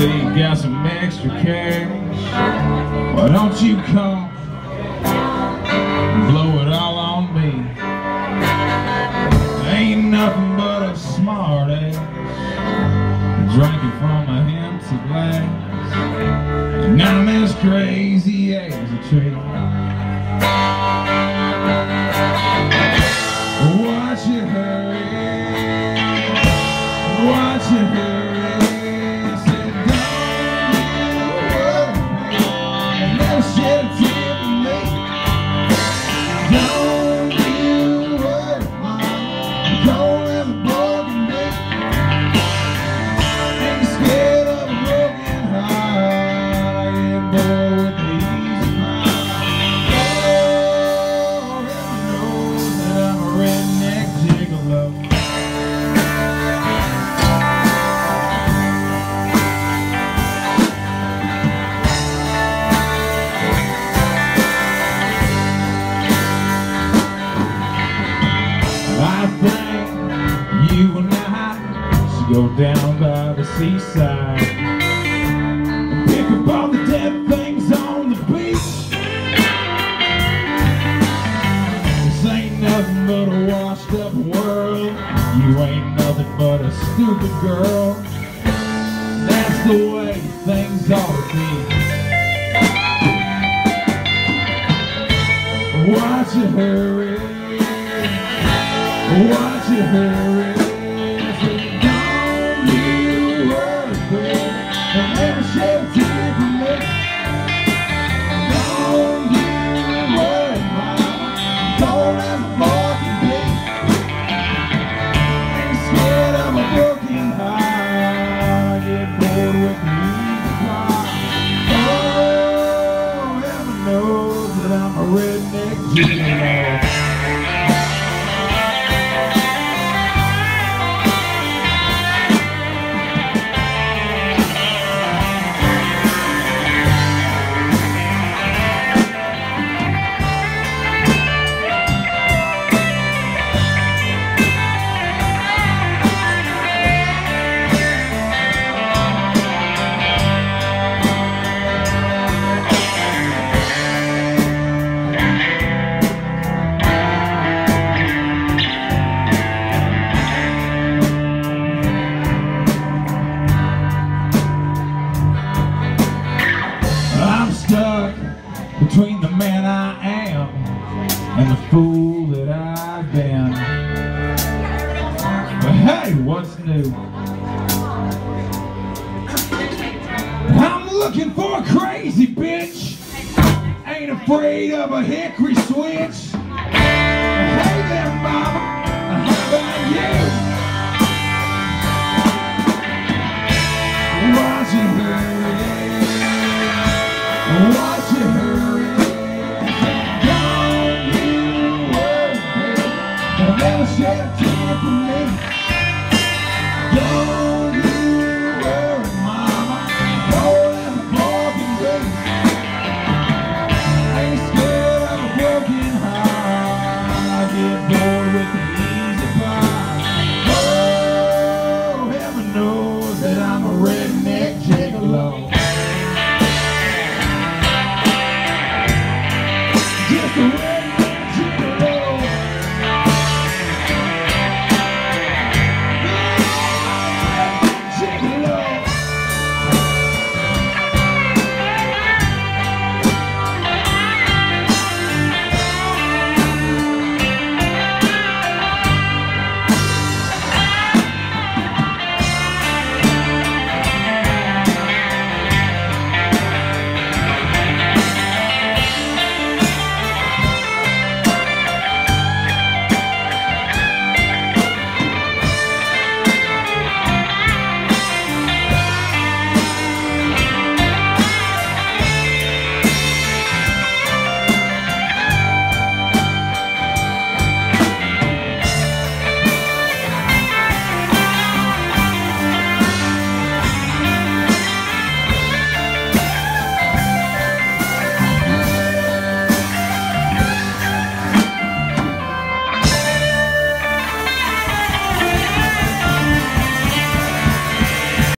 say you got some extra cash. Why don't you come and blow it all on me? Ain't nothing but a smart ass drinking from a empty glass. And I'm as crazy as a tree. By the seaside pick up all the dead things on the beach. This ain't nothing but a washed up world. You ain't nothing but a stupid girl. That's the way things ought to be. Watch it hurry. Watch it hurry. Mama. Between the man I am and the fool that I've been. But hey, what's new? I'm looking for a crazy bitch. Ain't afraid of a hickory switch. recommend.